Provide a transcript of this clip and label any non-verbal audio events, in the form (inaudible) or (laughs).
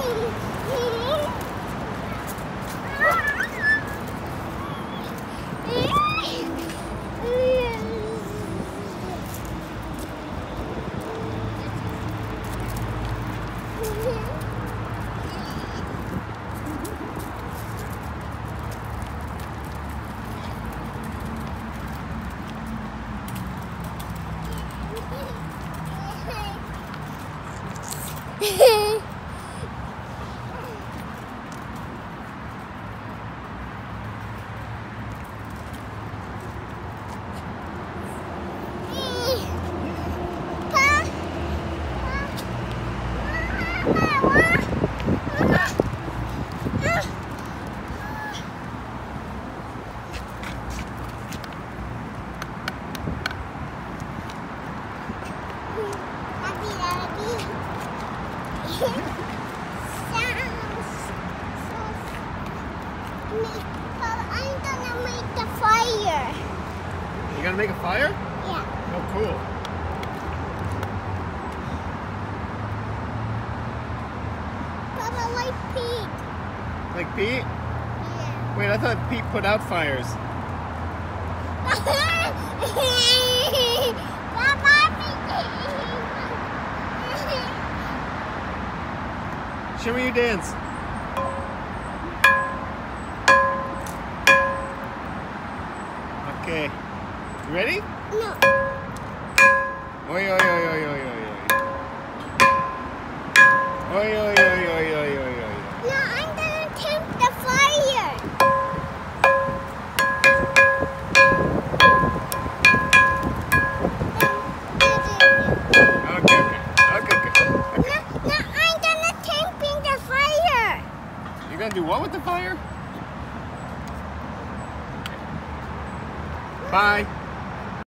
I'm (laughs) (laughs) gonna make a fire. You gonna make a fire? Yeah. Oh, cool. Like Pete. Like Pete? Yeah. Wait, I thought Pete put out fires. (laughs) Show me your dance. Okay. You ready? no. Oi, oi, oi, oi, oi. Do what with the fire? Bye.